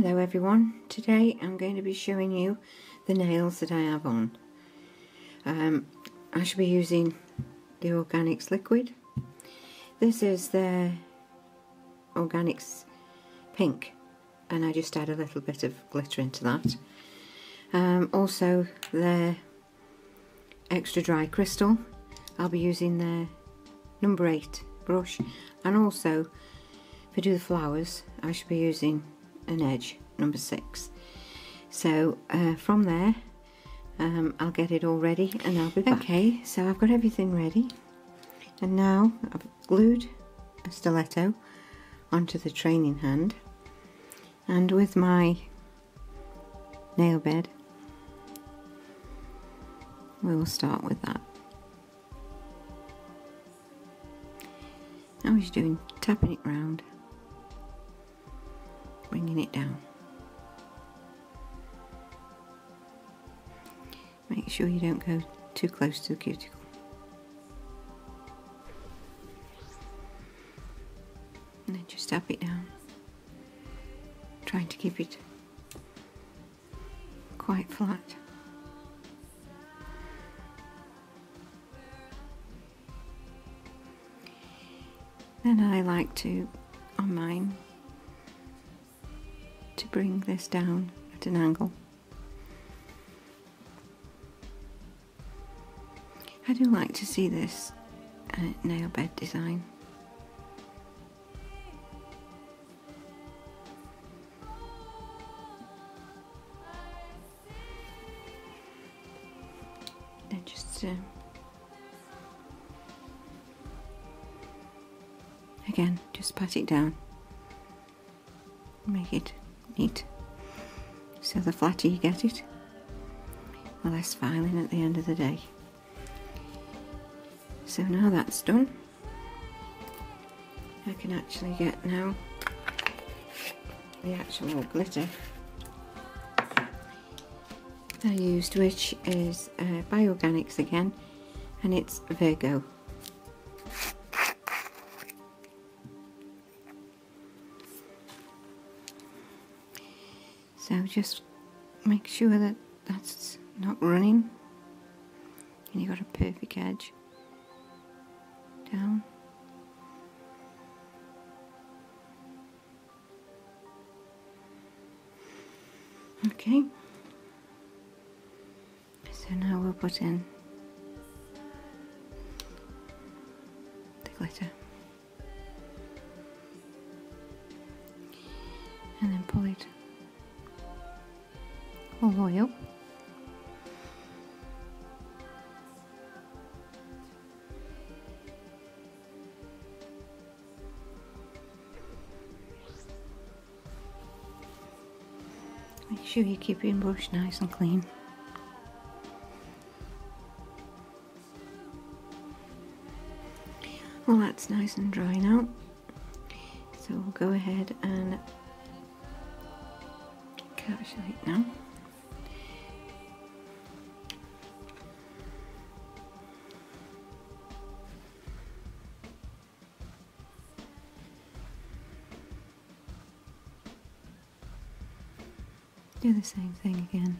Hello everyone, today I'm going to be showing you the nails that I have on. Um, I shall be using the Organics liquid. This is the Organics pink and I just add a little bit of glitter into that. Um, also the extra dry crystal, I'll be using the number 8 brush and also for do the flowers I shall be using an edge, number six. So uh, from there, um, I'll get it all ready and I'll be back. Okay, so I've got everything ready. And now I've glued a stiletto onto the training hand. And with my nail bed, we will start with that. Now he's doing tapping it round bringing it down. Make sure you don't go too close to the cuticle. And then just tap it down, trying to keep it quite flat. Then I like to, on mine, to bring this down at an angle. I do like to see this uh, nail bed design. Then just uh, again, just pat it down, make it So the flatter you get it, the less filing at the end of the day. So now that's done, I can actually get now the actual glitter I used which is uh, Bioganics again and it's Virgo just make sure that that's not running and you got a perfect edge down. Okay, so now we'll put in the glitter. And then pull it oil. Make sure you keep your brush nice and clean. Well that's nice and dry now. So we'll go ahead and encapsulate now. Do the same thing again.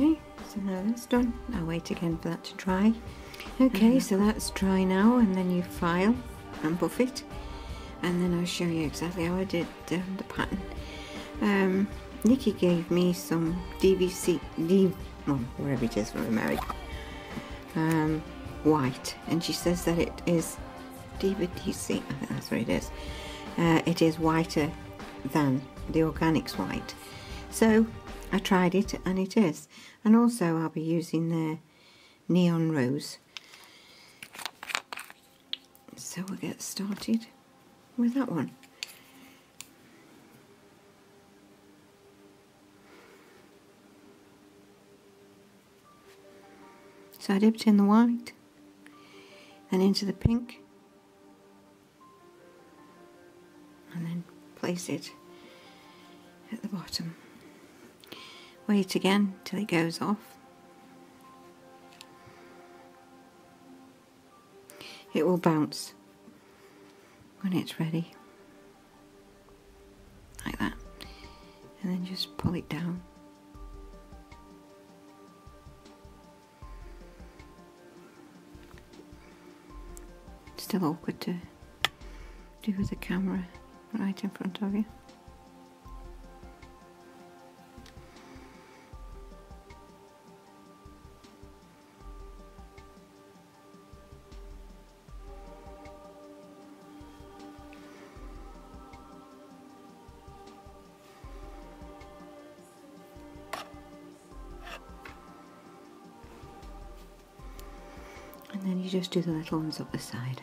Okay, so now that's done. I'll wait again for that to dry. Okay, so that's dry now, and then you file and buff it, and then I'll show you exactly how I did um, the pattern. Um, Nikki gave me some DVC, D, well, wherever it is from America, um, white, and she says that it is DVDC, I think that's what it is. uh, it is whiter than the organics white. So I tried it and it is. And also I'll be using their neon rose. So we'll get started with that one. So I dipped in the white and into the pink and then place it at the bottom. Wait again till it goes off. It will bounce when it's ready. Like that. And then just pull it down. Still awkward to do with the camera right in front of you. You just do the little ones up the side.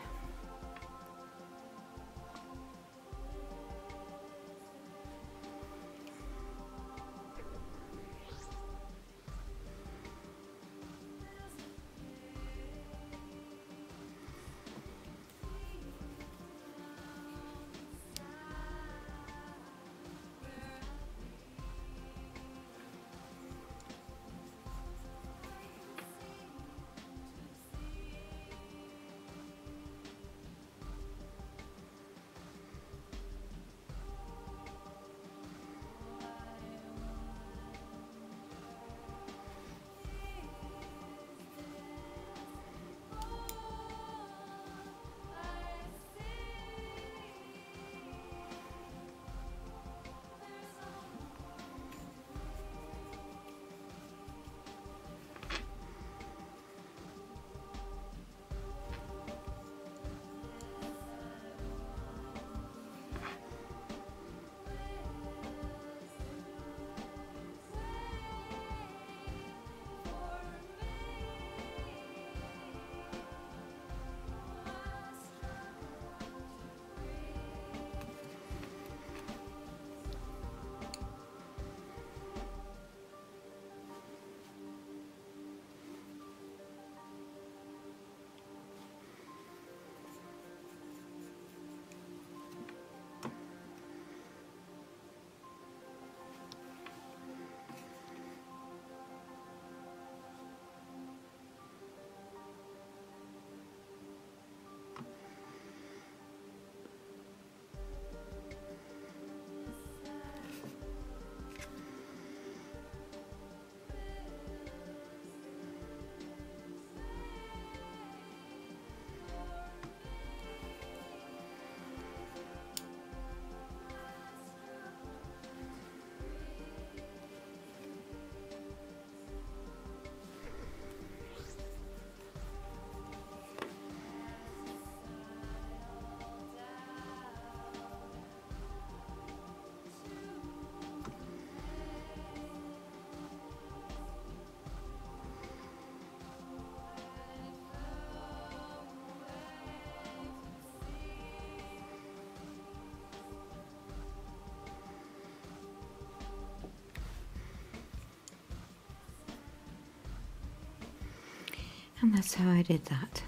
And that's how I did that.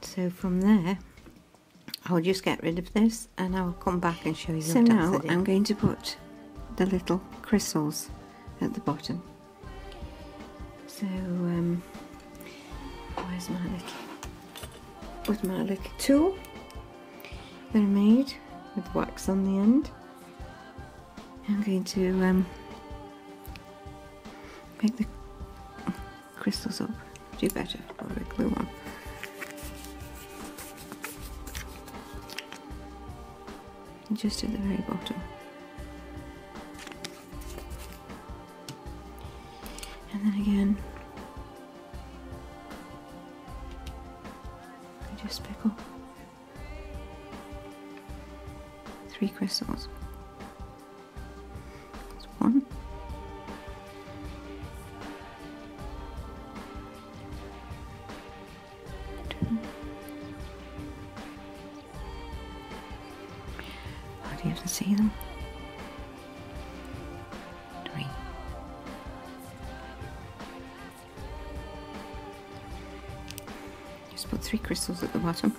So from there, I'll just get rid of this and I'll come back and show you So now I'm going to put the little crystals at the bottom. So, um, where's my little, with my little tool that I made with wax on the end. I'm going to um, make the crystals up. Do better or a glue one. Just at the very bottom. And then again, I just pick up three crystals. Just put three crystals at the bottom.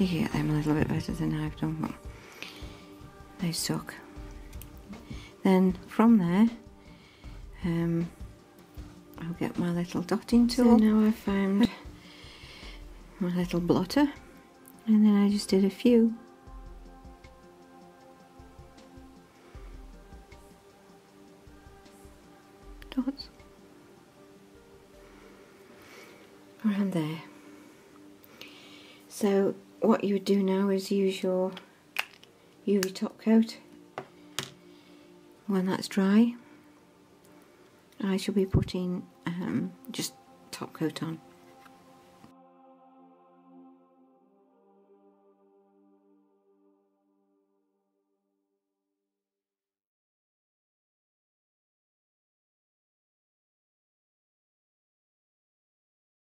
You can get them a little bit better than I've done, but they suck. Then from there, um, I'll get my little dotting tool. So now I've found my little blotter, and then I just did a few. You would do now is use your UV top coat when that's dry. I shall be putting um, just top coat on